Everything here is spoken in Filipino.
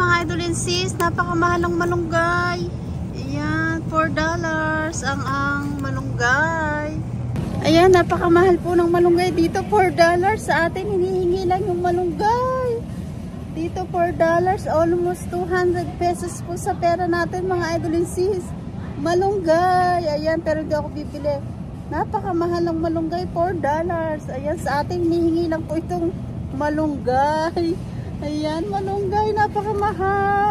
mga idol and sis, napakamahal ng malunggay. Ayan, 4 dollars ang ang malunggay. Ayan, napakamahal po ng malunggay dito, 4 dollars. Sa atin, hinihingi lang yung malunggay. Dito, 4 dollars, almost 200 pesos po sa pera natin mga idol and sis. Malunggay, ayan, pero hindi ako bibili. Napakamahal ng malunggay, 4 dollars. Ayan, sa atin, hinihingi lang po itong malunggay. Ayan, malunggay, napakamahal.